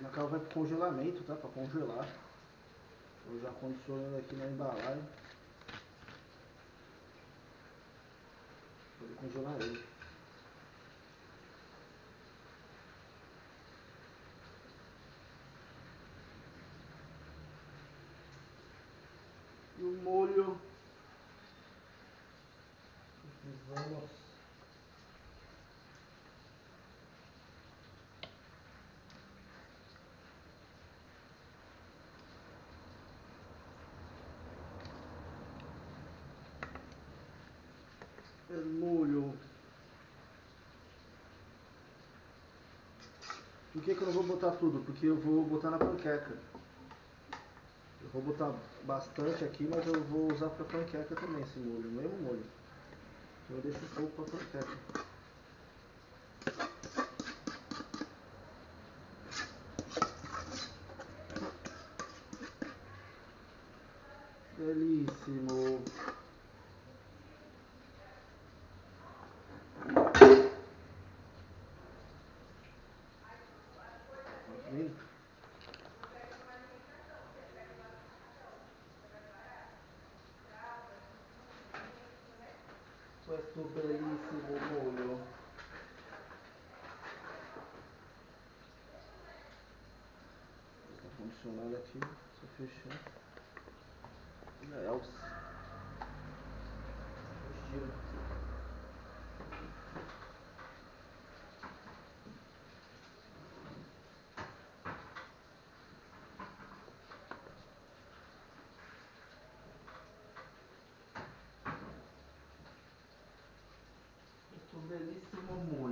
O macau vai pro congelamento, tá? Pra congelar. Eu já condiciono ele aqui na embalagem. Vou congelar ele. E o molho. Vamos. molho. Por que, que eu não vou botar tudo? Porque eu vou botar na panqueca. Eu vou botar bastante aqui, mas eu vou usar para panqueca também esse molho, o mesmo molho. Então eu deixo um pouco para panqueca. Belíssimo. Questo bellissimo volo sta funzionando aqui se fechar belíssimo mundo.